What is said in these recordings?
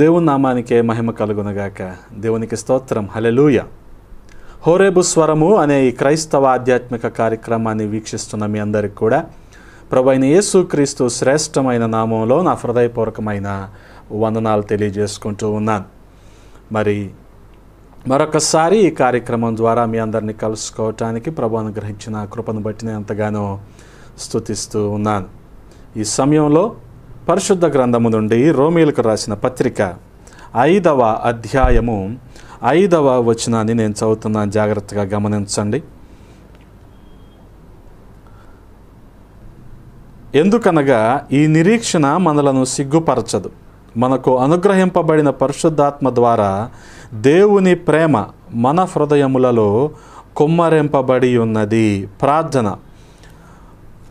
దేవుని నామానికే మహిమ కలుగునగాక. దేవునికి స్తోత్రం. హలెలూయ హోరేబు స్వరము అనే ఈ క్రైస్తవ ఆధ్యాత్మిక కార్యక్రమాన్ని వీక్షిస్తున్న మీ అందరికి కూడా ప్రభైన యేసుక్రీస్తు శ్రేష్టమైన నామంలో నా హృదయపూర్వకమైన వందనాలు తెలియజేసుకుంటూ ఉన్నాను. మరి మరొకసారి ఈ కార్యక్రమం ద్వారా మీ అందరినీ కలుసుకోవటానికి ప్రభు అనుగ్రహించిన కృపను బట్టి నేను ఎంతగానో స్తుతిస్తూ ఉన్నాను. ఈ సమయంలో పరిశుద్ధ గ్రంథము నుండి రోమిలకు రాసిన పత్రిక ఐదవ అధ్యాయము ఐదవ వచనాన్ని నేను చదువుతున్నాను జాగ్రత్తగా గమనించండి. ఎందుకనగా ఈ నిరీక్షణ మనలను సిగ్గుపరచదు. మనకు అనుగ్రహింపబడిన పరిశుద్ధాత్మ ద్వారా దేవుని ప్రేమ మన హృదయములలో కుమ్మరింపబడి ఉన్నది. ప్రార్థన.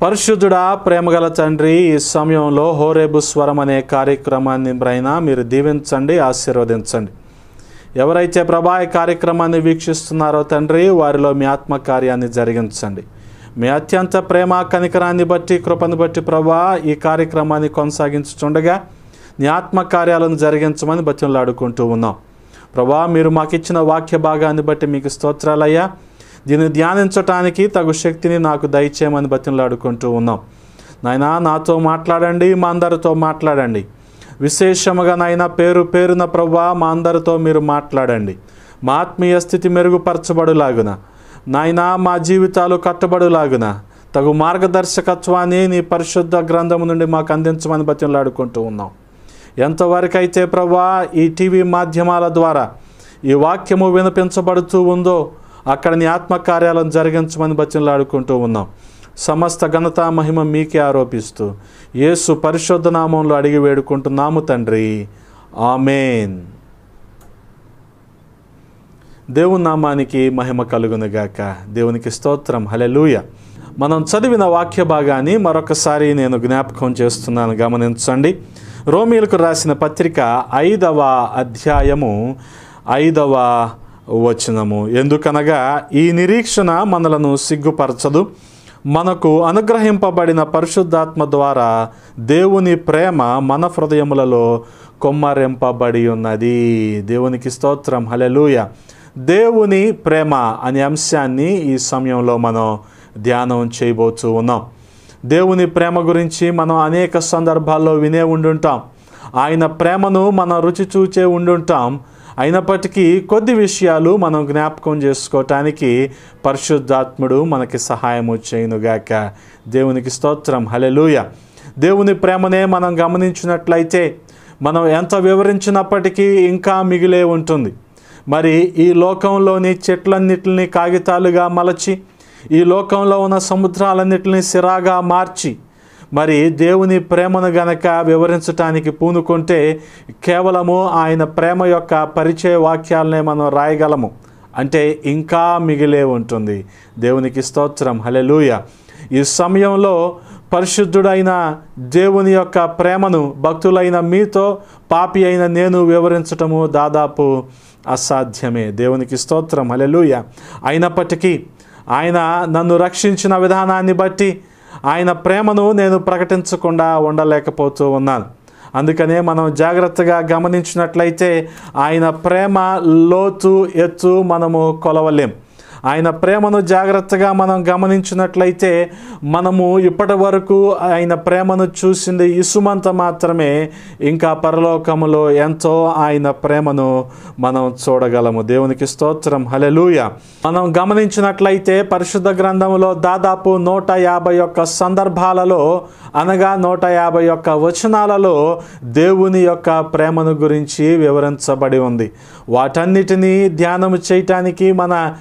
పరిశుద్ధుడా ప్రేమగల తండ్రి ఈ సమయంలో హోరేబు స్వరం అనే కార్యక్రమాన్ని అయినా మీరు దీవించండి ఆశీర్వదించండి. ఎవరైతే ప్రభా ఈ కార్యక్రమాన్ని వీక్షిస్తున్నారో తండ్రి వారిలో మీ ఆత్మకార్యాన్ని జరిగించండి. మీ అత్యంత ప్రేమ కనికరాన్ని బట్టి కృపను బట్టి ప్రభా ఈ కార్యక్రమాన్ని కొనసాగించుండగా నీ ఆత్మకార్యాలను జరిగించమని బతిలాడుకుంటూ ఉన్నాం. ప్రభా మీరు మాకు ఇచ్చిన వాక్య భాగాన్ని బట్టి మీకు స్తోత్రాలయ్యా. దీన్ని ధ్యానించటానికి తగు శక్తిని నాకు దయచేయమని బతిలాడుకుంటూ ఉన్నాం. నాయనా నాతో మాట్లాడండి మా అందరితో మాట్లాడండి. విశేషముగా నాయన పేరు పేరున ప్రభా మా అందరితో మీరు మాట్లాడండి. మా ఆత్మీయ స్థితి మెరుగుపరచబడులాగున. నాయనా మా జీవితాలు కట్టబడులాగున. తగు మార్గదర్శకత్వాన్ని నీ పరిశుద్ధ గ్రంథము నుండి మాకు అందించమని బతిలాడుకుంటూ ఉన్నాం. ఎంతవరకైతే ప్రభా ఈ టీవీ మాధ్యమాల ద్వారా ఈ వాక్యము వినిపించబడుతూ ఉందో అక్కడ నీ ఆత్మకార్యాలను జరిగించమని బతిలాడుకుంటూ ఉన్నాం. సమస్త ఘనత మహిమ మీకే ఆరోపిస్తూ యేసు పరిశుద్ధ నామంలో అడిగి వేడుకుంటున్నాము తండ్రి. ఆమెన్. దేవుని నామానికి మహిమ కలుగునుగాక దేవునికి స్తోత్రం. హలెలూయ మనం చదివిన వాక్య భాగాన్ని మరొకసారి నేను జ్ఞాపకం చేస్తున్నాను. గమనించండి. రోమిలకు రాసిన పత్రిక ఐదవ అధ్యాయము ఐదవ వచనము. ఎందుకనగా ఈ నిరీక్షణ మనలను సిగ్గుపరచదు. మనకు అనుగ్రహింపబడిన పరిశుద్ధాత్మ ద్వారా దేవుని ప్రేమ మన హృదయములలో కొమ్మరింపబడి ఉన్నది దేవునికి స్తోత్రం. హలెలూయ దేవుని ప్రేమ అనే అంశాన్ని ఈ సమయంలో మనం ధ్యానం చేయబోతూ ఉన్నాం. దేవుని ప్రేమ గురించి మనం అనేక సందర్భాల్లో వినే ఉండుంటాం. ఆయన ప్రేమను మనం రుచి చూచే ఉండుంటాం. అయినప్పటికీ కొద్ది విషయాలు మనం జ్ఞాపకం చేసుకోవటానికి పరిశుద్ధాత్ముడు మనకి సహాయము చేయనుగాక. దేవునికి స్తోత్రం. హలెలూయ దేవుని ప్రేమనే మనం గమనించినట్లయితే మనం ఎంత వివరించినప్పటికీ ఇంకా మిగిలే ఉంటుంది. మరి ఈ లోకంలోని చెట్లన్నిటిని కాగితాలుగా మలచి ఈ లోకంలో ఉన్న సముద్రాలన్నిటిని సిరాగా మార్చి మరి దేవుని ప్రేమను గనక వివరించటానికి పూనుకుంటే కేవలము ఆయన ప్రేమ యొక్క పరిచయ వాక్యాలనే మనం రాయగలము. అంటే ఇంకా మిగిలే ఉంటుంది. దేవునికి స్తోత్రం. హలెలూయ ఈ సమయంలో పరిశుద్ధుడైన దేవుని యొక్క ప్రేమను భక్తులైన మీతో పాపి అయిన నేను వివరించటము దాదాపు అసాధ్యమే. దేవునికి స్తోత్రం. హలెలూయ అయినప్పటికీ ఆయన నన్ను రక్షించిన విధానాన్ని బట్టి ఆయన ప్రేమను నేను ప్రకటించకుండా ఉండలేకపోతూ ఉన్నాను. అందుకనే మనం జాగ్రత్తగా గమనించినట్లయితే ఆయన ప్రేమ లోతు ఎత్తు మనము కొలవలేం. ఆయన ప్రేమను జాగ్రత్తగా మనం గమనించినట్లయితే మనము ఇప్పటి వరకు ఆయన ప్రేమను చూసింది ఇసుమంత మాత్రమే. ఇంకా పరలోకములో ఎంతో ఆయన ప్రేమను మనం చూడగలము. దేవునికి స్తోత్రం. హలెలూయ మనం గమనించినట్లయితే పరిశుద్ధ గ్రంథంలో దాదాపు నూట యాభై ఒక్క సందర్భాలలో అనగా నూట యాభై ఒక్క వచనాలలో దేవుని యొక్క ప్రేమను గురించి వివరించబడి ఉంది. వాటన్నిటినీ ధ్యానం చేయటానికి మన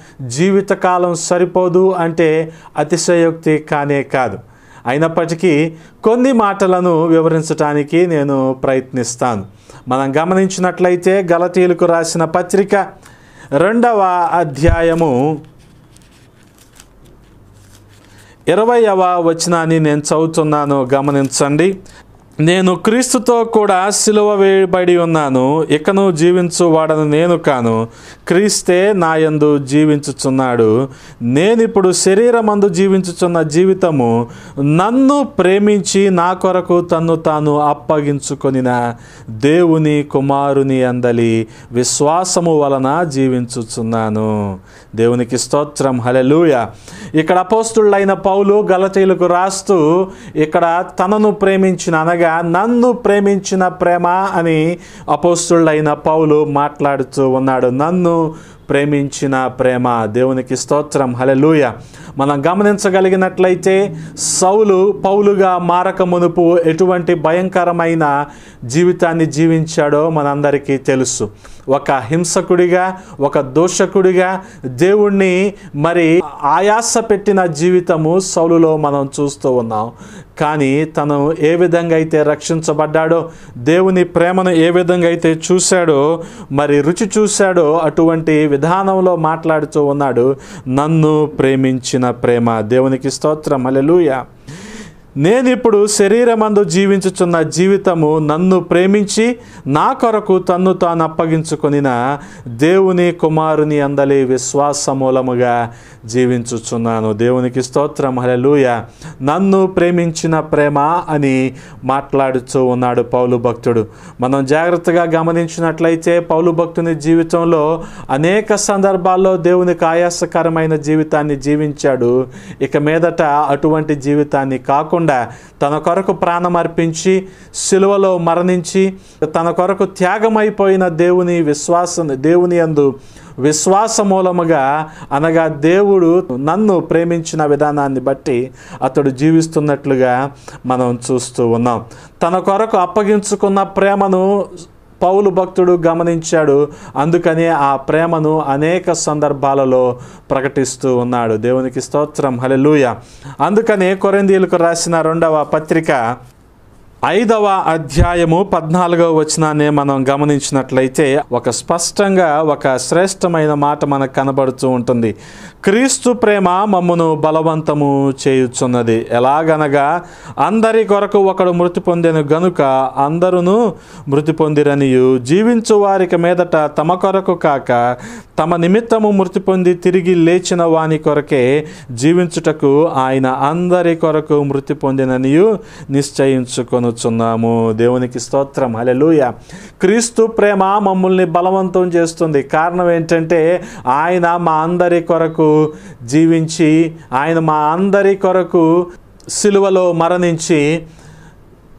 జీవితకాలం సరిపోదు అంటే అతిశయోక్తి కానే కాదు. అయినప్పటికీ కొన్ని మాటలను వివరించటానికి నేను ప్రయత్నిస్తాను. మనం గమనించినట్లయితే గలతీలకు రాసిన పత్రిక రెండవ అధ్యాయము ఇరవయవ వచనాన్ని నేను చదువుతున్నాను. గమనించండి. నేను క్రీస్తుతో కూడా సిలువ వేయబడి ఉన్నాను ఇకను జీవించు వాడను నేను కాను. క్రీస్తే నాయందు జీవించుచున్నాడు. నేనిప్పుడు శరీరమందు జీవించుచున్న జీవితము నన్ను ప్రేమించి నా కొరకు తన్ను తాను అప్పగించుకొనిన దేవుని కుమారుని అందలి విశ్వాసము వలన జీవించుచున్నాను. దేవునికి స్తోత్రం. హలెలూయ ఇక్కడ అపోస్తుళ్ళైన పౌలు గలతీలకు రాస్తూ ఇక్కడ తనను ప్రేమించిన అనగా నన్ను ప్రేమించిన ప్రేమ అని అపోస్తుళ్ళైన పౌలు మాట్లాడుతూ ఉన్నాడు. నన్ను ప్రేమించిన ప్రేమ. దేవునికి స్తోత్రం. హలెలూయ మనం గమనించగలిగినట్లయితే సౌలు పౌలుగా మారక మునుపు ఎటువంటి భయంకరమైన జీవితాన్ని జీవించాడో మనందరికీ తెలుసు. ఒక హింసకుడిగా ఒక దోషకుడిగా దేవుణ్ణి మరి ఆయాస పెట్టిన జీవితము సౌలులో మనం చూస్తూ ఉన్నాం. కానీ తను ఏ విధంగా అయితే రక్షించబడ్డాడో దేవుని ప్రేమను ఏ విధంగా అయితే చూశాడో మరి రుచి చూశాడో అటువంటి విధానంలో మాట్లాడుతూ ఉన్నాడు. నన్ను ప్రేమించిన ప్రేమ దేవునికి స్తోత్రం. అలెలుయ నేను ఇప్పుడు శరీరమందు జీవించుచున్న జీవితము నన్ను ప్రేమించి నా కొరకు తన్ను తాను అప్పగించుకొనిన దేవుని కుమారుని అందలి విశ్వాస మూలముగా జీవించుచున్నాను. దేవునికి స్తోత్రం. హలలుయ నన్ను ప్రేమించిన ప్రేమ అని మాట్లాడుతూ ఉన్నాడు పౌలు భక్తుడు. మనం జాగ్రత్తగా గమనించినట్లయితే పౌలు భక్తుని జీవితంలో అనేక సందర్భాల్లో దేవునికి ఆయాసకరమైన జీవితాన్ని జీవించాడు. ఇక మీదట అటువంటి జీవితాన్ని కాకుండా తన కొరకు ప్రాణం అర్పించి సిలువలో మరణించి తన కొరకు త్యాగమైపోయిన దేవుని విశ్వాస దేవుని అందు విశ్వాస మూలముగా అనగా దేవుడు నన్ను ప్రేమించిన విధానాన్ని బట్టి అతడు జీవిస్తున్నట్లుగా మనం చూస్తూ ఉన్నాం. తన కొరకు అప్పగించుకున్న ప్రేమను పౌలు భక్తుడు గమనించాడు. అందుకనే ఆ ప్రేమను అనేక సందర్భాలలో ప్రకటిస్తూ ఉన్నాడు. దేవునికి స్తోత్రం. హలెలూయ అందుకనే కొరిందీలకు రాసిన రెండవ పత్రిక ఐదవ అధ్యాయము పద్నాలుగవ వచనాన్ని మనం గమనించినట్లయితే ఒక స్పష్టంగా ఒక శ్రేష్టమైన మాట మనకు కనబడుతూ ఉంటుంది. క్రీస్తు ప్రేమ మమ్మను బలవంతము చేయుచున్నది. ఎలాగనగా అందరి కొరకు ఒకడు మృతి పొందిన గనుక అందరూ మృతి పొందిరనియు. జీవించు వారికి మీదట తమ కొరకు కాక తమ నిమిత్తము మృతి పొంది తిరిగి లేచిన వాని కొరకే జీవించుటకు ఆయన అందరి కొరకు మృతి పొందిననియు నిశ్చయించుకొనుచున్నాము దేవునికి స్తోత్రం. హలెలూయ క్రీస్తు ప్రేమ మమ్మల్ని బలవంతం చేస్తుంది. కారణం ఏంటంటే ఆయన మా అందరి కొరకు జీవించి ఆయన మా అందరి కొరకు సిలువలో మరణించి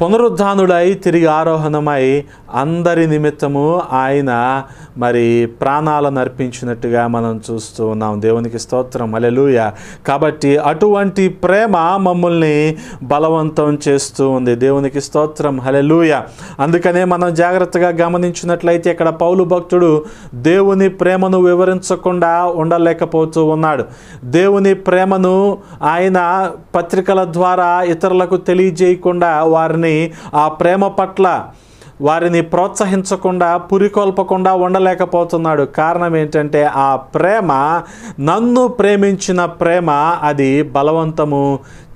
పునరుద్ధానుడై తిరిగి ఆరోహణమై అందరి నిమిత్తము ఆయన మరి ప్రాణాలను అర్పించినట్టుగా మనం చూస్తూ ఉన్నాం. దేవునికి స్తోత్రం. అలెలుయ కాబట్టి అటువంటి ప్రేమ మమ్మల్ని బలవంతం చేస్తూ ఉంది. దేవునికి స్తోత్రం. హలెలుయ అందుకనే మనం జాగ్రత్తగా గమనించినట్లయితే ఇక్కడ పౌలు భక్తుడు దేవుని ప్రేమను వివరించకుండా ఉండలేకపోతూ ఉన్నాడు. దేవుని ప్రేమను ఆయన పత్రికల ద్వారా ఇతరులకు తెలియజేయకుండా వారిని ఆ ప్రేమ పట్ల వారిని ప్రోత్సహించకుండా పురికొల్పకుండా ఉండలేకపోతున్నాడు. కారణం ఏంటంటే ఆ ప్రేమ నన్ను ప్రేమించిన ప్రేమ అది బలవంతము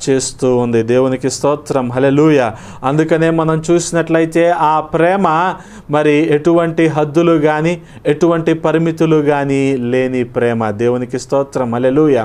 చేస్తూ ఉంది. దేవునికి స్తోత్రం. హలెలూయ అందుకనే మనం చూసినట్లయితే ఆ ప్రేమ మరి ఎటువంటి హద్దులు కానీ ఎటువంటి పరిమితులు కానీ లేని ప్రేమ. దేవునికి స్తోత్రం. హలెలూయ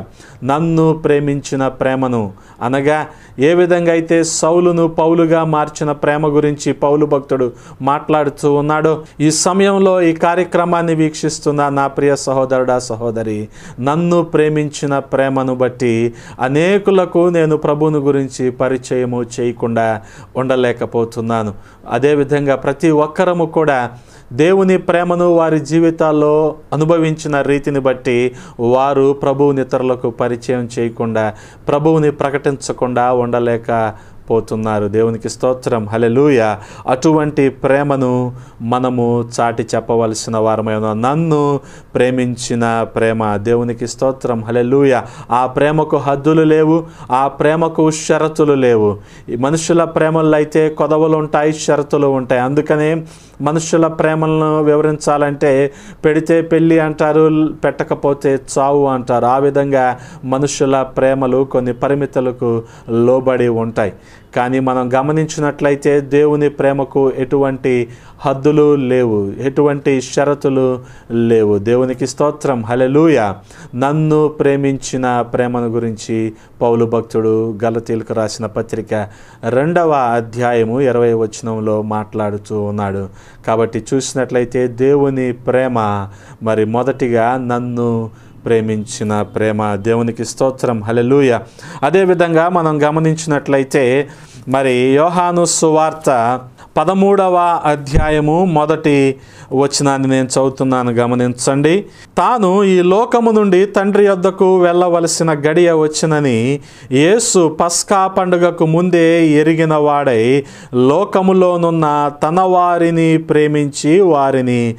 నన్ను ప్రేమించిన ప్రేమను అనగా ఏ విధంగా అయితే సౌలును పౌలుగా మార్చిన ప్రేమ గురించి పౌలు భక్తుడు మాట్లాడుతూ ఉన్నాడో ఈ సమయంలో ఈ కార్యక్రమాన్ని వీక్షిస్తున్న నా ప్రియ సహోదరుడా సహోదరి నన్ను ప్రేమించిన ప్రేమను బట్టి అనేకులకు నేను ప్రభువుని గురించి పరిచయము చేయకుండా ఉండలేకపోతున్నాను. అదేవిధంగా ప్రతి ఒక్కరము కూడా దేవుని ప్రేమను వారి జీవితాల్లో అనుభవించిన రీతిని బట్టి వారు ప్రభువుని ఇతరులకు పరిచయం చేయకుండా ప్రభువుని ప్రకటించకుండా ఉండలేక పోతున్నారు. దేవునికి స్తోత్రం. హలెలూయ అటువంటి ప్రేమను మనము చాటి చెప్పవలసిన వారమై నన్ను ప్రేమించిన ప్రేమ దేవునికి స్తోత్రం. హలెలూయ ఆ ప్రేమకు హద్దులు లేవు ఆ ప్రేమకు షరతులు లేవు. ఈ మనుషుల ప్రేమల్లో అయితే కొదవలు ఉంటాయి షరతులు ఉంటాయి. అందుకనే మనుషుల ప్రేమలను వివరించాలంటే పెడితే పెళ్ళి అంటారు పెట్టకపోతే చావు అంటారు. ఆ విధంగా మనుషుల ప్రేమలు కొన్ని పరిమితులకు లోబడి ఉంటాయి. కానీ మనం గమనించినట్లయితే దేవుని ప్రేమకు ఎటువంటి హద్దులు లేవు ఎటువంటి షరతులు లేవు. దేవునికి స్తోత్రం. హలెలూయ నన్ను ప్రేమించిన ప్రేమను గురించి పౌలు భక్తుడు గలతీలకు రాసిన పత్రిక రెండవ అధ్యాయము ఇరవై వచనంలో మాట్లాడుతూ ఉన్నాడు. కాబట్టి చూసినట్లయితే దేవుని ప్రేమ మరి మొదటిగా నన్ను ప్రేమించిన ప్రేమ దేవునికి స్తోత్రం. హలెలూయ అదేవిధంగా మనం గమనించినట్లయితే మరి యోహాను సువార్త పదమూడవ అధ్యాయము మొదటి వచనాన్ని నేను చదువుతున్నాను గమనించండి. తాను ఈ లోకము నుండి తండ్రి యొద్దకు వెళ్ళవలసిన గడియ వచ్చినని యేసు పస్కా పండుగకు ముందే ఎరిగిన వాడై లోకములోనున్న తన వారిని ప్రేమించి వారిని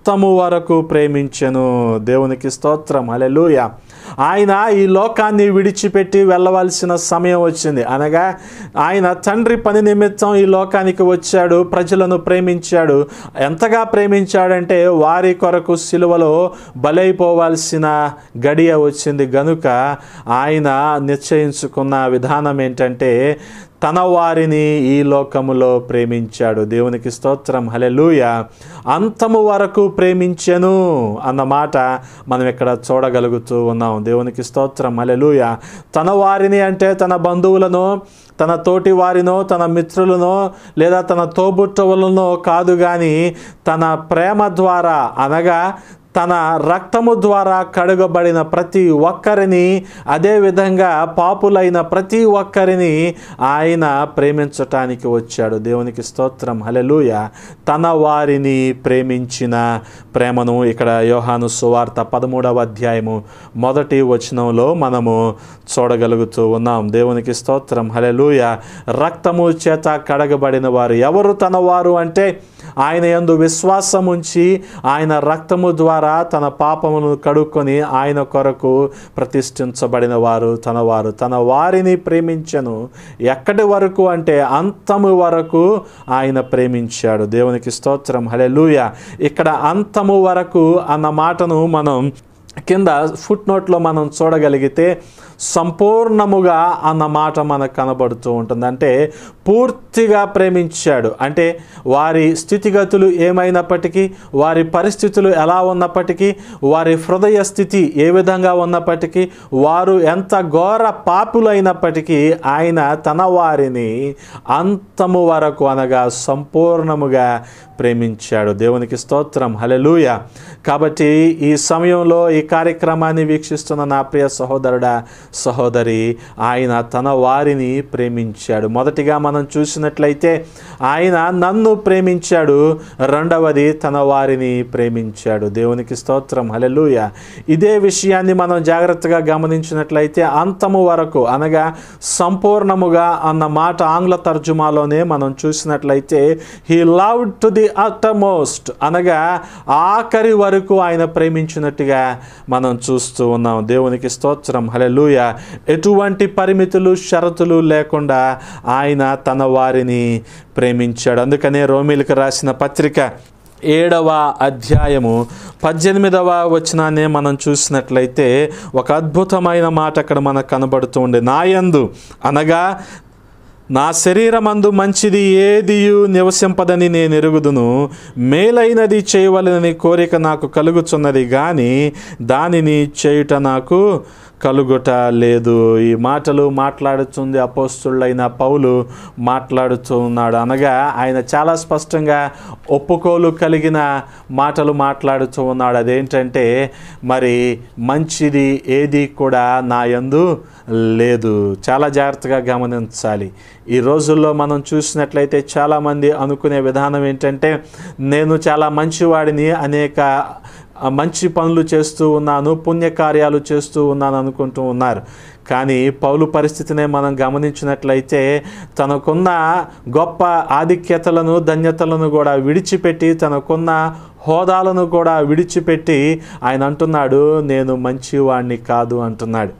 అంతము వరకు ప్రేమించెను. దేవునికి స్తోత్రం. అలెలుయ ఆయన ఈ లోకాన్ని విడిచిపెట్టి వెళ్ళవలసిన సమయం వచ్చింది. అనగా ఆయన తండ్రి పని నిమిత్తం ఈ లోకానికి వచ్చాడు ప్రజలను ప్రేమించాడు. ఎంతగా ప్రేమించాడంటే వారి కొరకు సిలువలో బలైపోవాల్సిన గడియ వచ్చింది. గనుక ఆయన నిశ్చయించుకున్న విధానం ఏంటంటే తన వారిని ఈ లోకములో ప్రేమించాడు. దేవునికి స్తోత్రం. హలెలూయ అంతము వరకు ప్రేమించెను అన్న మాట మనం ఇక్కడ చూడగలుగుతూ ఉన్నాం. దేవునికి స్తోత్రం. హలెలూయ తన వారిని అంటే తన బంధువులను తన తోటి వారినో తన మిత్రులనో లేదా తన తోబుట్టువులనో కాదు కానీ తన ప్రేమ ద్వారా అనగా తన రక్తము ద్వారా కడుగబడిన ప్రతి ఒక్కరిని అదేవిధంగా పాపులైన ప్రతి ఒక్కరిని ఆయన ప్రేమించటానికి వచ్చాడు. దేవునికి స్తోత్రం. హలెలూయ తన వారిని ప్రేమించిన ప్రేమను ఇక్కడ యోహాను సువార్త పదమూడవ అధ్యాయము మొదటి వచనంలో మనము చూడగలుగుతూ ఉన్నాం. దేవునికి స్తోత్రం. హలెలూయ రక్తము చేత కడగబడిన వారు ఎవరు? తన వారు అంటే ఆయన యందు విశ్వాసం ఉంచి ఆయన రక్తము ద్వారా తన పాపమును కడుక్కొని ఆయన కొరకు ప్రతిష్ఠించబడిన వారు తన వారు తన వారిని ప్రేమించను. ఎక్కడి వరకు అంటే అంతము వరకు ఆయన ప్రేమించాడు. దేవునికి స్తోత్రం. హలెలూయ ఇక్కడ అంతము వరకు అన్న మాటను మనం కింద ఫుట్ నోట్లో మనం చూడగలిగితే సంపూర్ణముగా అన్న మాట మనకు కనబడుతూ ఉంటుంది. అంటే పూర్తిగా ప్రేమించాడు. అంటే వారి స్థితిగతులు ఏమైనప్పటికీ వారి పరిస్థితులు ఎలా ఉన్నప్పటికీ వారి హృదయ స్థితి ఏ విధంగా ఉన్నప్పటికీ వారు ఎంత ఘోర పాపులైనప్పటికీ ఆయన తన వారిని అంతము వరకు అనగా సంపూర్ణముగా ప్రేమించాడు. దేవునికి స్తోత్రం. హలెలూయ కాబట్టి ఈ సమయంలో ఈ కార్యక్రమాన్ని వీక్షిస్తున్న నా ప్రియ సహోదరుడా సహోదరి ఆయన తన వారిని ప్రేమించాడు. మొదటిగా మనం చూసినట్లయితే ఆయన నన్ను ప్రేమించాడు. రెండవది తన వారిని ప్రేమించాడు. దేవునికి స్తోత్రం. హలెలూయ ఇదే విషయాన్ని మనం జాగ్రత్తగా గమనించినట్లయితే అంతము వరకు అనగా సంపూర్ణముగా అన్న మాట ఆంగ్ల తర్జుమాలోనే మనం చూసినట్లయితే he love to the utmost అనగా ఆఖరి వరకు ఆయన ప్రేమించినట్టుగా మనం చూస్తూ ఉన్నాం. దేవునికి స్తోత్రం. హలెలూయ ఎటువంటి పరిమితులు షరతులు లేకుండా ఆయన తన వారిని ప్రేమించాడు. అందుకనే రోమిలకు రాసిన పత్రిక ఏడవ అధ్యాయము పద్దెనిమిదవ వచనాన్ని మనం చూసినట్లయితే ఒక అద్భుతమైన మాట అక్కడ మనకు కనబడుతూ ఉండే నాయందు అనగా నా శరీరమందు మంచిది ఏదియు నివసింపదని నేను ఎరుగుదును. మేలైనది చేయవలనని కోరిక నాకు కలుగుచున్నది. కానీ దానిని చేయుట నాకు కలుగుట లేదు. ఈ మాటలు మాట్లాడుతుంది అపోస్తుళ్ళైన పౌలు మాట్లాడుతూ ఉన్నాడు అనగా ఆయన చాలా స్పష్టంగా ఒప్పుకోలు కలిగిన మాటలు మాట్లాడుతూ ఉన్నాడు అదేంటంటే మరి మంచిది ఏది కూడా నా యందు లేదు. చాలా జాగ్రత్తగా గమనించాలి. ఈ రోజుల్లో మనం చూసినట్లయితే చాలామంది అనుకునే విధానం ఏంటంటే నేను చాలా మంచివాడిని అనేక మంచి పనులు చేస్తూ ఉన్నాను పుణ్యకార్యాలు చేస్తూ ఉన్నాను అనుకుంటూ ఉన్నారు. కానీ పౌలు పరిస్థితినే మనం గమనించినట్లయితే తనకున్న గొప్ప ఆధిక్యతలను ధన్యతలను కూడా విడిచిపెట్టి తనకున్న హోదాలను కూడా విడిచిపెట్టి ఆయన అంటున్నాడు నేను మంచివాణ్ణి కాదు అంటున్నాడు.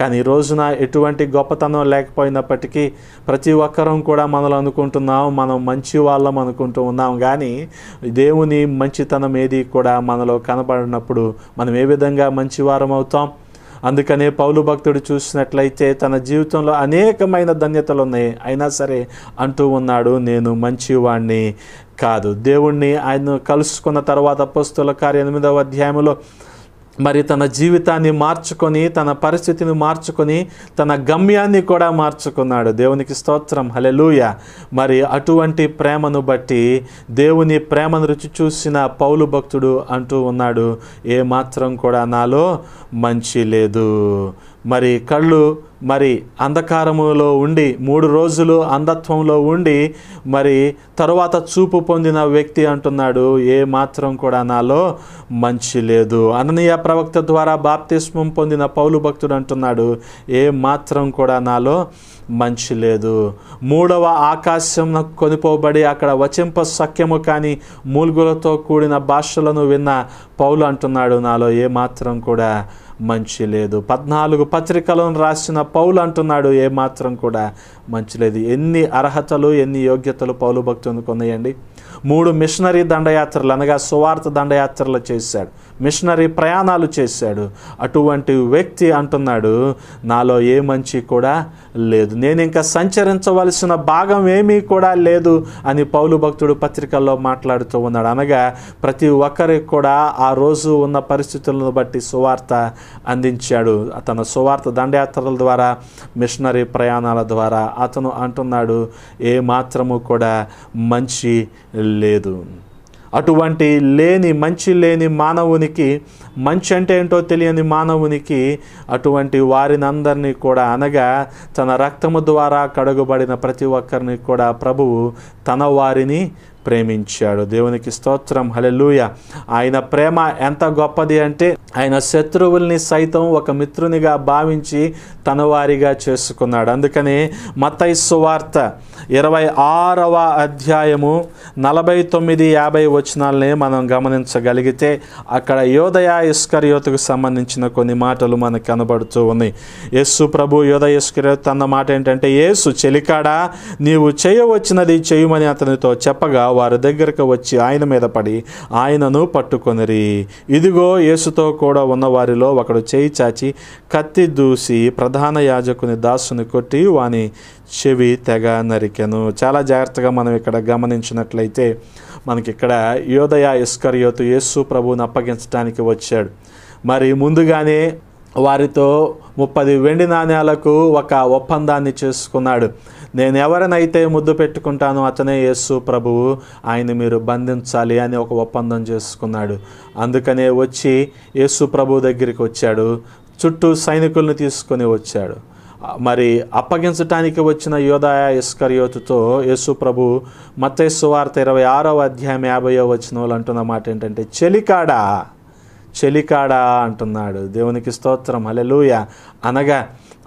కానీ ఈ రోజున ఎటువంటి గొప్పతనం లేకపోయినప్పటికీ ప్రతి ఒక్కరం కూడా మనలో అనుకుంటున్నాం మనం మంచి వాళ్ళం అనుకుంటూ ఉన్నాం. కానీ దేవుని మంచితనం ఏది కూడా మనలో కనబడినప్పుడు మనం ఏ విధంగా మంచివారం అవుతాం? అందుకనే పౌలు భక్తుడు చూసినట్లయితే తన జీవితంలో అనేకమైన ధన్యతలు ఉన్నాయి. అయినా సరే అంటూ ఉన్నాడు నేను మంచివాణ్ణి కాదు. దేవుణ్ణి ఆయన కలుసుకున్న తర్వాత పుస్తుల కార్య ఎనిమిదవ అధ్యాయంలో మరి తన జీవితాన్ని మార్చుకొని తన పరిస్థితిని మార్చుకొని తన గమ్యాన్ని కూడా మార్చుకున్నాడు. దేవునికి స్తోత్రం. హలెలూయ మరి అటువంటి ప్రేమను బట్టి దేవుని ప్రేమను రుచి చూసిన పౌలు భక్తుడు అంటూ ఉన్నాడు ఏ మాత్రం కూడా నాలో మంచి లేదు. మరి కళ్ళు మరి అంధకారములో ఉండి మూడు రోజులు అంధత్వంలో ఉండి మరి తరువాత చూపు పొందిన వ్యక్తి అంటున్నాడు ఏ మాత్రం కూడా నాలో మంచి లేదు. అననీయ ప్రవక్త ద్వారా బాప్తిస్మం పొందిన పౌలు భక్తుడు అంటున్నాడు ఏ మాత్రం కూడా నాలో మంచి లేదు. మూడవ ఆకాశం కొనిపోబడి అక్కడ వచింప సఖ్యము కానీ మూలుగులతో కూడిన భాషలను విన్న పౌలు అంటున్నాడు నాలో ఏ మాత్రం కూడా మంచి లేదు. పద్నాలుగు పత్రికలను రాసిన పౌలు అంటున్నాడు ఏ మాత్రం కూడా మంచి లేదు. ఎన్ని అర్హతలు ఎన్ని యోగ్యతలు పౌలు భక్తునికి ఉన్నాయండి మూడు మిషనరీ దండయాత్రలు అనగా సువార్త దండయాత్రలు చేశాడు. మిషనరీ ప్రయాణాలు చేశాడు. అటువంటి వ్యక్తి అంటున్నాడు నాలో ఏ మంచి కూడా లేదు. నేను ఇంకా సంచరించవలసిన భాగం ఏమీ కూడా లేదు అని పౌలు భక్తుడు పత్రికల్లో మాట్లాడుతూ ఉన్నాడు. అనగా ప్రతి ఒక్కరికి కూడా ఆ రోజు ఉన్న పరిస్థితులను బట్టి సువార్త అందించాడు. అతను సువార్త దండయాత్రల ద్వారా మిషనరీ ప్రయాణాల ద్వారా అతను అంటున్నాడు ఏ మాత్రము కూడా మంచి లేదు. అటువంటి లేని మంచి లేని మానవునికి మంచి అంటే ఏంటో తెలియని మానవునికి అటువంటి వారిని అందరినీ కూడా అనగా తన రక్తము ద్వారా కడుగుబడిన ప్రతి ఒక్కరిని కూడా ప్రభువు తన వారిని ప్రేమించాడు. దేవునికి స్తోత్రం. హలెలూయ ఆయన ప్రేమ ఎంత గొప్పది అంటే ఆయన శత్రువుల్ని సైతం ఒక మిత్రునిగా భావించి తన వారిగా చేసుకున్నాడు. అందుకని మతై సువార్త ఇరవై ఆరవ అధ్యాయము నలభై తొమ్మిది యాభై వచనాలని మనం గమనించగలిగితే అక్కడ యోదయ ఇస్కర్యోతుకు సంబంధించిన కొన్ని మాటలు మనకు కనబడుతూ ఉన్నాయి. యేసు ప్రభు యోదయ ఇస్కర్యోత్ అన్న మాట ఏంటంటే యేసు చెలికాడా? నీవు చేయవచ్చినది చేయమని అతనితో చెప్పగా వారి దగ్గరకు వచ్చి ఆయన మీద పడి ఆయనను పట్టుకొనిరి. ఇదిగో యేసుతో కూడా ఉన్న వారిలో ఒకడు చేయి చాచి కత్తి దూసి ప్రధాన యాజకుని దాసుని కొట్టి వాని చెవి తెగ నరికెను. చాలా జాగ్రత్తగా మనం ఇక్కడ గమనించినట్లయితే మనకి ఇక్కడ యోదయ ఇస్కర్యోతు యేసు ప్రభువుని అప్పగించడానికి వచ్చాడు. మరి ముందుగానే వారితో ముప్పది వెండి నాణ్యాలకు ఒక ఒప్పందాన్ని చేసుకున్నాడు. నేను ఎవరినైతే ముద్దు పెట్టుకుంటానో అతనే యేసు ప్రభువు ఆయన మీరు బంధించాలి అని ఒక ఒప్పందం చేసుకున్నాడు. అందుకనే వచ్చి యేసు ప్రభు దగ్గరికి వచ్చాడు. చుట్టూ సైనికుల్ని తీసుకొని వచ్చాడు. మరి అప్పగించటానికి వచ్చిన యోదాయ ఇస్కర్యోతుతో యేసు ప్రభు మత్స్సు వార్త ఇరవై ఆరవ అధ్యాయం యాభయో వచ్చిన వాళ్ళు అంటున్న మాట ఏంటంటే చెలికాడా చెలికాడా అంటున్నాడు దేవునికి స్తోత్రం. అలెలుయ అనగా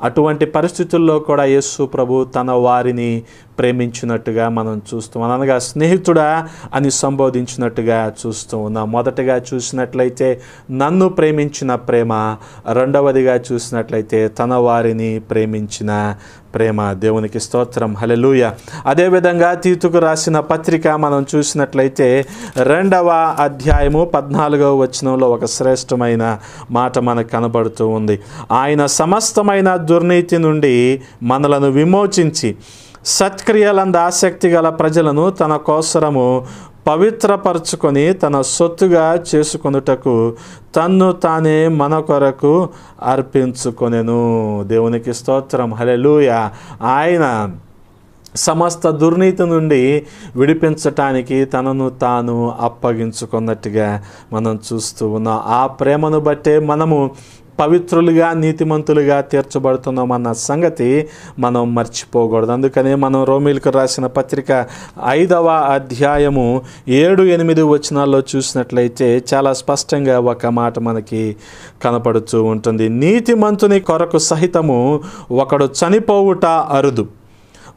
అటువంటి పరిస్థితుల్లో కూడా యేసు ప్రభు తన వారిని ప్రేమించినట్టుగా మనం చూస్తాం. అనగా స్నేహితుడా అని సంబోధించినట్టుగా చూస్తూ ఉన్నాం. మొదటగా చూసినట్లయితే నన్ను ప్రేమించిన ప్రేమ రెండవదిగా చూసినట్లయితే తన వారిని ప్రేమించిన ప్రేమ. దేవునికి స్తోత్రం. హలెలూయ అదేవిధంగా తీతుకు రాసిన పత్రిక మనం చూసినట్లయితే రెండవ అధ్యాయము పద్నాలుగవ వచనంలో ఒక శ్రేష్టమైన మాట మనకు కనబడుతూ ఉంది. ఆయన సమస్తమైన దుర్నీతి నుండి మనలను విమోచించి సత్క్రియలంద ఆసక్తి గల ప్రజలను తన కోసరము పవిత్రపరచుకొని తన సొత్తుగా చేసుకొనుటకు తన్ను తానే మన కొరకు అర్పించుకొనెను. దేవునికి స్తోత్రం. హలెలూయ ఆయన సమస్త దుర్నీతి నుండి విడిపించటానికి తనను తాను అప్పగించుకున్నట్టుగా మనం చూస్తూ ఉన్నాం. ఆ ప్రేమను బట్టే మనము పవిత్రులుగా నీతిమంతులుగా తీర్చబడుతున్నామన్న సంగతి మనం మర్చిపోకూడదు. అందుకనే మనం రోమిలకు రాసిన పత్రిక ఐదవ అధ్యాయము ఏడు ఎనిమిది వచనాల్లో చూసినట్లయితే చాలా స్పష్టంగా ఒక మాట మనకి కనపడుతూ ఉంటుంది. నీతిమంతుని కొరకు సహితము ఒకడు చనిపోవుట అరుదు.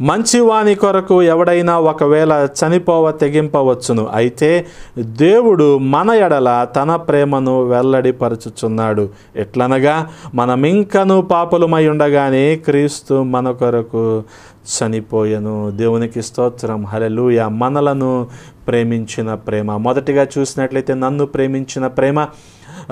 మంచివాని కొరకు ఎవడైనా ఒకవేళ చనిపోవ తెగింపవచ్చును. అయితే దేవుడు మన ఎడల తన ప్రేమను వెల్లడిపరచుచున్నాడు. ఎట్లనగా మనమింకను పాపులమై ఉండగానే క్రీస్తు మన కొరకు చనిపోయెను. దేవునికి స్తోత్రం. హలెలూయ మనలను ప్రేమించిన ప్రేమ. మొదటిగా చూసినట్లయితే నన్ను ప్రేమించిన ప్రేమ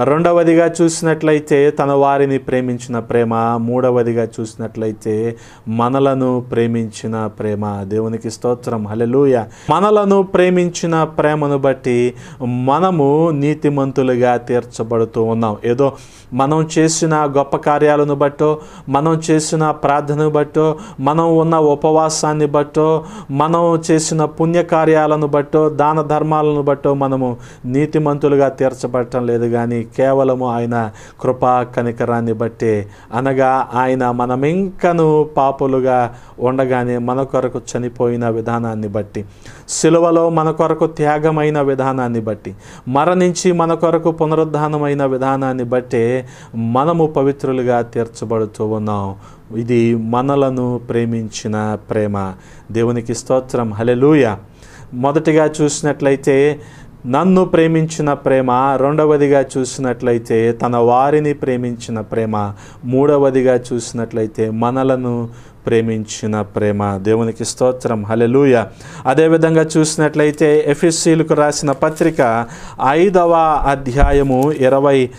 రెండవదిగా చూసినట్లయితే తన వారిని ప్రేమించిన ప్రేమ మూడవదిగా చూసినట్లయితే మనలను ప్రేమించిన ప్రేమ. దేవునికి స్తోత్రం. హలెలూయ మనలను ప్రేమించిన ప్రేమను బట్టి మనము నీతిమంతులుగా తీర్చబడుతూ ఉన్నాం. ఏదో మనం చేసిన గొప్ప కార్యాలను బట్టో మనం చేసిన ప్రార్థనను బట్టో మనం ఉన్న ఉపవాసాన్ని బట్టో మనం చేసిన పుణ్యకార్యాలను బట్టో దాన ధర్మాలను బట్టో మనము నీతిమంతులుగా తీర్చబడటం లేదు. కానీ కేవలము ఆయన కృపా కనికరాన్ని బట్టే అనగా ఆయన మనమింకను పాపులుగా ఉండగానే మన కొరకు చనిపోయిన విధానాన్ని బట్టి సిలువలో మన కొరకు త్యాగమైన విధానాన్ని బట్టి మరణించి మన కొరకు పునరుద్ధానమైన విధానాన్ని బట్టే మనము పవిత్రులుగా తీర్చబడుతూ ఉన్నాం. ఇది మనలను ప్రేమించిన ప్రేమ. దేవునికి స్తోత్రం. హలెలూయ మొదటిగా చూసినట్లయితే నన్ను ప్రేమించిన ప్రేమ రెండవదిగా చూసినట్లయితే తన వారిని ప్రేమించిన ప్రేమ మూడవదిగా చూసినట్లయితే మనలను ప్రేమించిన ప్రేమ. దేవునికి స్తోత్రం. హలెలూయ అదేవిధంగా చూసినట్లయితే ఎఫ్ఎస్సీలకు రాసిన పత్రిక ఐదవ అధ్యాయము ఇరవై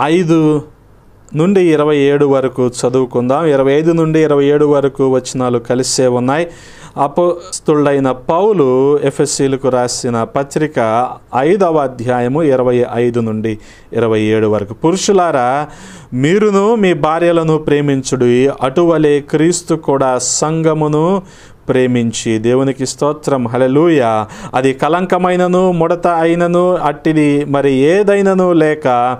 ఐదు నుండి ఇరవై ఏడు వరకు చదువుకుందాం. ఇరవై ఐదు నుండి ఇరవై ఏడు వరకు వచనాలు కలిసే ఉన్నాయి. అపోస్తుడైన పౌలు ఎఫ్ఎస్సీలకు రాసిన పత్రిక ఐదవ అధ్యాయము ఇరవై ఐదు నుండి ఇరవై ఏడు వరకు. పురుషులారా మీరును మీ భార్యలను ప్రేమించుడి అటువలే క్రీస్తు కూడా సంగమును ప్రేమించి దేవునికి స్తోత్రం. హలెలూయ అది కలంకమైనను ముడత అయినను అట్టిది మరి ఏదైనను లేక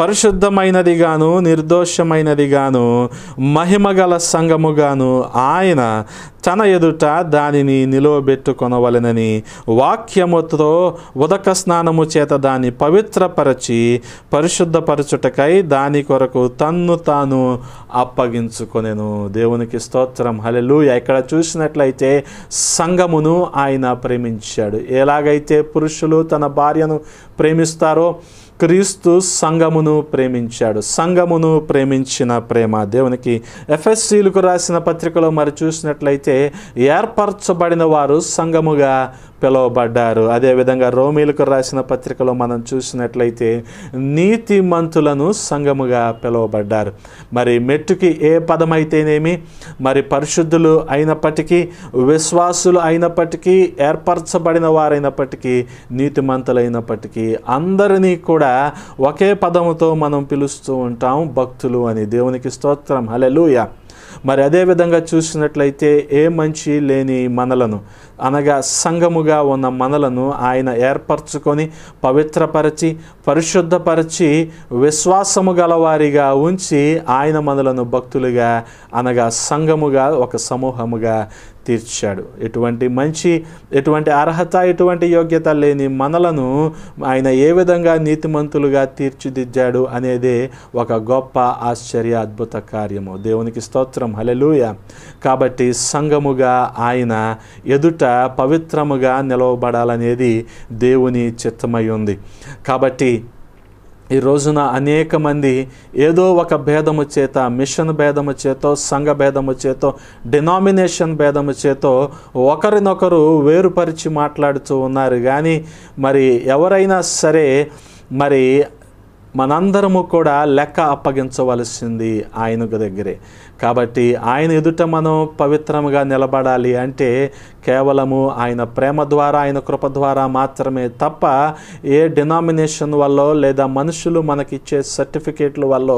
పరిశుద్ధమైనదిగాను నిర్దోషమైనదిగాను మహిమగల సంగముగాను ఆయన తన ఎదుట దానిని నిలువబెట్టుకొనవలెనని వాక్యముతో ఉదక స్నానము చేత దాన్ని పవిత్రపరచి పరిశుద్ధపరచుటకై దాని కొరకు తన్ను తాను అప్పగించుకొనెను. దేవునికి స్తోత్రం. హలెలు ఇక్కడ చూసినట్లయితే సంఘమును ఆయన ప్రేమించాడు. ఎలాగైతే పురుషులు తన భార్యను ప్రేమిస్తారో క్రీస్తు సంఘమును ప్రేమించాడు. సంఘమును ప్రేమించిన ప్రేమ. దేవునికి ఎఫ్ఎస్సీలకు రాసిన పత్రికలో మరి చూసినట్లయితే ఏర్పరచబడిన వారు సంఘముగా పిలువబడ్డారు. అదేవిధంగా రోమిలకు రాసిన పత్రికలో మనం చూసినట్లయితే నీతిమంతులను సంఘముగా పిలువబడ్డారు. మరి మెట్టుకి ఏ పదమైతేనేమి? మరి పరిశుద్ధులు అయినప్పటికీ విశ్వాసులు అయినప్పటికీ ఏర్పరచబడిన వారైనప్పటికీ నీతిమంతులైనప్పటికీ అందరినీ కూడా ఒకే పదముతో మనం పిలుస్తూ ఉంటాం భక్తులు అని దేవునికి స్తోత్రం. హలెలుయా మరి అదేవిధంగా చూసినట్లయితే ఏ మంచి లేని మనలను అనగా సంఘముగా ఉన్న మనలను ఆయన ఏర్పరచుకొని పవిత్రపరచి పరిశుద్ధపరచి విశ్వాసము గలవారిగా ఉంచి ఆయన మనలను భక్తులుగా అనగా సంఘముగా ఒక సమూహముగా తీర్చాడు. ఎటువంటి మంచి ఎటువంటి అర్హత ఎటువంటి యోగ్యత లేని మనలను ఆయన ఏ విధంగా నీతిమంతులుగా తీర్చిదిద్దాడు అనేదే ఒక గొప్ప ఆశ్చర్య అద్భుత కార్యము. దేవునికి స్తోత్రం. హలెలూయ కాబట్టి సంఘముగా ఆయన ఎదుట పవిత్రముగా నిలవబడాలనేది దేవుని చిత్తమై ఉంది. కాబట్టి ఈ రోజున అనేక మంది ఏదో ఒక భేదము చేత మిషన్ భేదము చేతో సంఘ భేదము చేతో డినామినేషన్ భేదము చేతో ఒకరినొకరు వేరుపరిచి మాట్లాడుతూ ఉన్నారు. కానీ మరి ఎవరైనా సరే మరి మనందరము కూడా లెక్క అప్పగించవలసింది ఆయనకు దగ్గరే. కాబట్టి ఆయన ఎదుట మనం పవిత్రంగా నిలబడాలి అంటే కేవలము ఆయన ప్రేమ ద్వారా ఆయన కృప ద్వారా మాత్రమే తప్ప ఏ డినామినేషన్ వల్ల లేదా మనుషులు మనకిచ్చే సర్టిఫికేట్ల వల్ల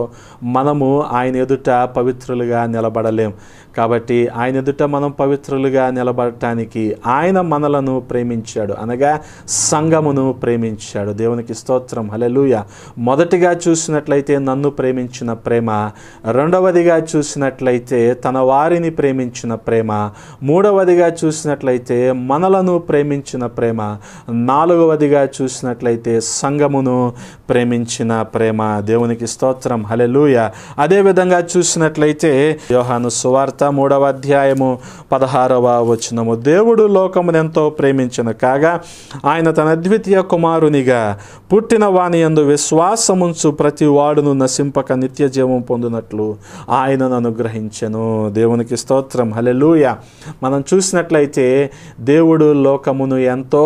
మనము ఆయన ఎదుట పవిత్రులుగా నిలబడలేం. కాబట్టి ఆయన ఎదుట మనం పవిత్రులుగా నిలబడటానికి ఆయన మనలను ప్రేమించాడు. అనగా సంఘమును ప్రేమించాడు. దేవునికి స్తోత్రం. హలెలూయ మొదటిగా చూసినట్లయితే నన్ను ప్రేమించిన ప్రేమ రెండవదిగా చూసినట్లయితే తన వారిని ప్రేమించిన ప్రేమ మూడవదిగా చూసినట్లయితే మనలను ప్రేమించిన ప్రేమ నాలుగవదిగా చూసినట్లయితే సంఘమును ప్రేమించిన ప్రేమ. దేవునికి స్తోత్రం. హలెలూయ అదేవిధంగా చూసినట్లయితే యోహాను సువార్త మూడవ అధ్యాయము పదహారవ వచనము. దేవుడు లోకమును ఎంతో ప్రేమించను కాగా ఆయన తన అద్వితీయ కుమారునిగా పుట్టిన వాని యందు విశ్వాసముంచు ప్రతి వాడును నశింపక నిత్య జీవం పొందినట్లు ఆయనను అనుగ్రహించెను దేవునికి స్తోత్రం. హలెలూయ మనం చూసినట్లయితే దేవుడు లోకమును ఎంతో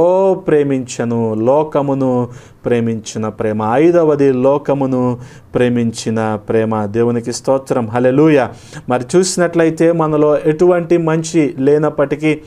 ప్రేమించను. లోకమును ప్రేమించిన ప్రేమ. ఐదవది లోకమును ప్రేమించిన ప్రేమ. దేవునికి స్తోత్రం. హలెలూయ మరి చూసినట్లయితే మనలో ఎటువంటి మంచి లేనప్పటికీ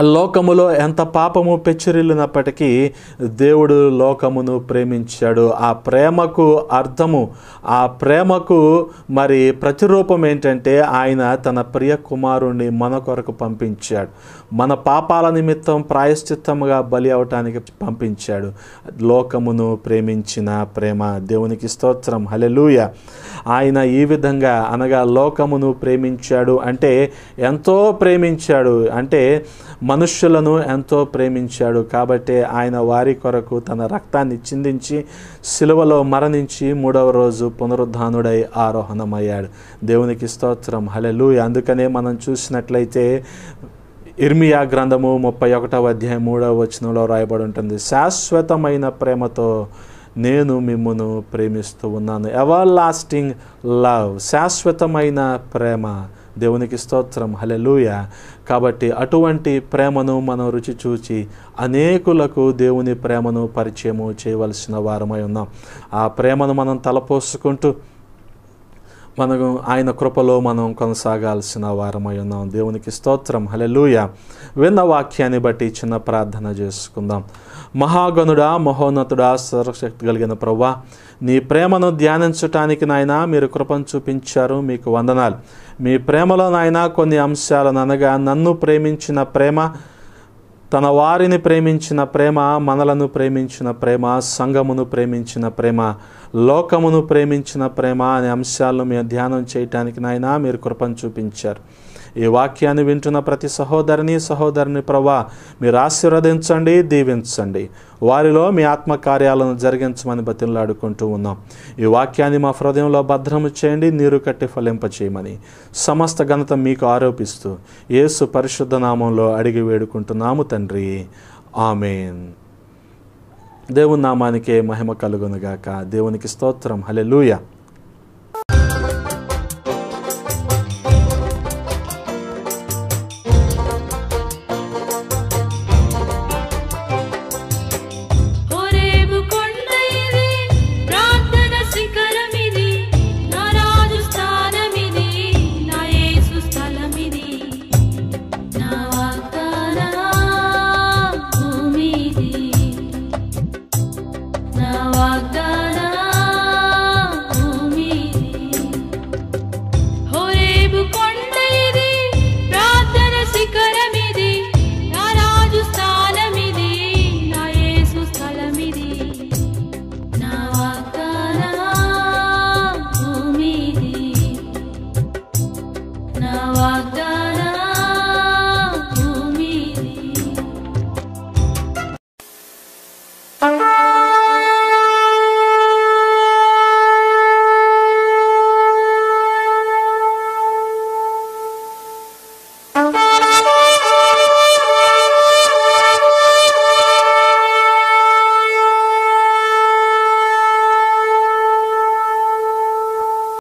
లోకములో ఎంత పాపము పెచ్చరిల్లినప్పటికీ దేవుడు లోకమును ప్రేమించాడు. ఆ ప్రేమకు అర్థము ఆ ప్రేమకు మరి ప్రతిరూపం ఏంటంటే ఆయన తన ప్రియ కుమారుణ్ణి మన కొరకు పంపించాడు. మన పాపాల నిమిత్తం ప్రాయశ్చిత్తముగా బలి అవటానికి పంపించాడు. లోకమును ప్రేమించిన ప్రేమ దేవునికి స్తోత్రం. హలెలూయ ఆయన ఈ విధంగా అనగా లోకమును ప్రేమించాడు అంటే ఎంతో ప్రేమించాడు అంటే మనుష్యులను ఎంతో ప్రేమించాడు కాబట్టి ఆయన వారి కొరకు తన రక్తాన్ని చిందించి సిలువలో మరణించి మూడవ రోజు పునరుద్ధానుడై ఆరోహణమయ్యాడు. దేవునికి స్తోత్రం. హలెలూయ అందుకనే మనం చూసినట్లయితే ఇర్మియా గ్రంథము ముప్పై ఒకటవ అధ్యాయం మూడవ వచనంలో రాయబడి ఉంటుంది. శాశ్వతమైన ప్రేమతో నేను మిమ్మును ప్రేమిస్తూ ఉన్నాను. ఎవర్ లాస్టింగ్ లవ్ శాశ్వతమైన ప్రేమ దేవునికి స్తోత్రం. హలెలూయ కాబట్టి అటువంటి ప్రేమను మనం రుచి చూచి అనేకులకు దేవుని ప్రేమను పరిచయము చేయవలసిన వారమై ఉన్నాం. ఆ ప్రేమను మనం తలపోసుకుంటూ మనం ఆయన కృపలో మనం కొనసాగాల్సిన వారమై ఉన్నాం. దేవునికి స్తోత్రం. హలెలూయ విన్న వాక్యాన్ని బట్టి చిన్న ప్రార్థన చేసుకుందాం. మహాగణుడా మహోన్నతుడా సర్వశక్తి కలిగిన ప్రవ్వా నీ ప్రేమను ధ్యానించటానికి నాయన మీరు కృపను చూపించారు మీకు వందనాలు. మీ ప్రేమలో నాయన కొన్ని అంశాలను అనగా నన్ను ప్రేమించిన ప్రేమ తన వారిని ప్రేమించిన ప్రేమ మనలను ప్రేమించిన ప్రేమ సంఘమును ప్రేమించిన ప్రేమ లోకమును ప్రేమించిన ప్రేమ అనే అంశాలను మేము ధ్యానం చేయటానికి నాయన మీరు కృపను చూపించారు. ఈ వాక్యాన్ని వింటున్న ప్రతి సహోదరిని సహోదరుని ప్రభా మీరు ఆశీర్వదించండి దీవించండి. వారిలో మీ ఆత్మకార్యాలను జరిగించమని బతిలాడుకుంటూ ఉన్నాం. ఈ వాక్యాన్ని మా హృదయంలో భద్రము చేయండి నీరు కట్టి ఫలింపచేయమని సమస్త ఘనత మీకు ఆరోపిస్తూ యేసు పరిశుద్ధ నామంలో అడిగి వేడుకుంటున్నాము తండ్రి. ఆమెన్. దేవుని నామానికే మహిమ కలుగునుగాక. దేవునికి స్తోత్రం. హలెలూయ